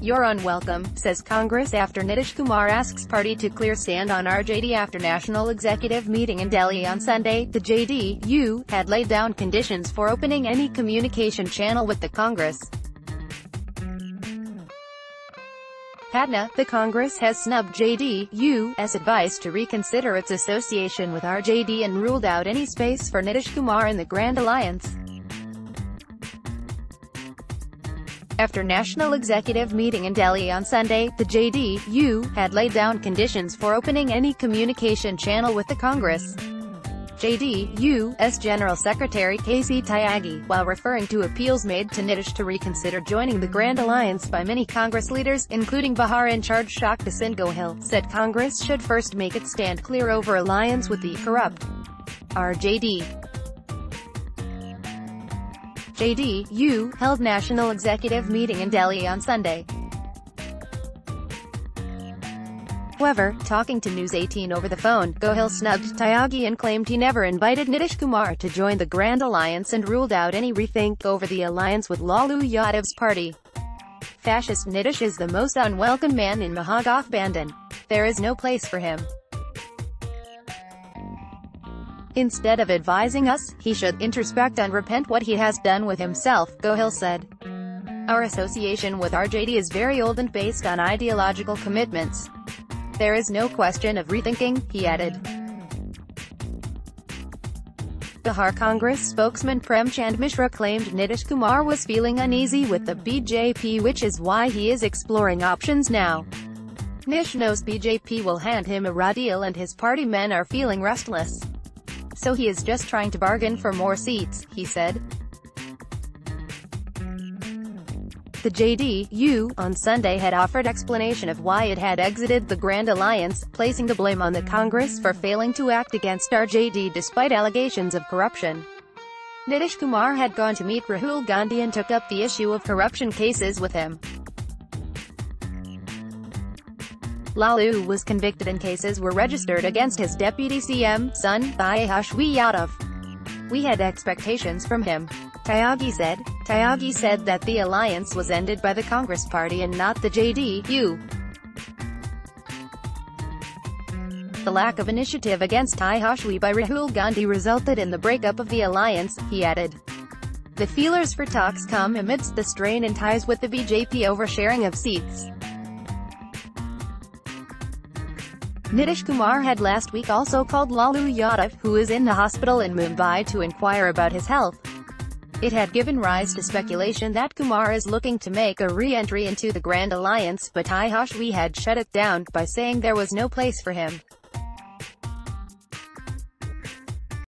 You're unwelcome, says Congress after Nitish Kumar asks party to clear stand on RJD after National Executive meeting in Delhi on Sunday. The JDU had laid down conditions for opening any communication channel with the Congress. Patna, the Congress has snubbed JDU's advice to reconsider its association with RJD and ruled out any space for Nitish Kumar in the Grand Alliance. After National Executive meeting in Delhi on Sunday, the JDU had laid down conditions for opening any communication channel with the Congress. JDU's General Secretary KC Tyagi, while referring to appeals made to Nitish to reconsider joining the Grand Alliance by many Congress leaders, including Bihar in charge Shakti Singh said Congress should first make its stand clear over alliance with the corrupt RJD. JDU, held National Executive meeting in Delhi on Sunday. However, talking to News 18 over the phone, Gohil snubbed Tyagi and claimed he never invited Nitish Kumar to join the Grand Alliance and ruled out any rethink over the alliance with Lalu Yadav's party. Fascist Nitish is the most unwelcome man in Mahagathbandhan. There is no place for him. Instead of advising us, he should introspect and repent what he has done with himself, Gohil said. Our association with RJD is very old and based on ideological commitments. There is no question of rethinking, he added. Bihar Congress spokesman Prem Chand Mishra claimed Nitish Kumar was feeling uneasy with the BJP which is why he is exploring options now. Nish knows BJP will hand him a raw deal and his party men are feeling restless so he is just trying to bargain for more seats, he said. The JDU, on Sunday had offered explanation of why it had exited the Grand Alliance, placing the blame on the Congress for failing to act against RJD despite allegations of corruption. Nitish Kumar had gone to meet Rahul Gandhi and took up the issue of corruption cases with him. Lalu was convicted and cases were registered against his deputy CM, son, Tejaswi Yadav. We had expectations from him. Tyagi said. Tyagi said that the alliance was ended by the Congress Party and not the JDU. The lack of initiative against Tejaswi by Rahul Gandhi resulted in the breakup of the alliance, he added. The feelers for talks come amidst the strain in ties with the BJP over sharing of seats. Nitish Kumar had last week also called Lalu Yadav, who is in the hospital in Mumbai to inquire about his health. It had given rise to speculation that Kumar is looking to make a re-entry into the Grand Alliance, but Tejaswi had shut it down, by saying there was no place for him.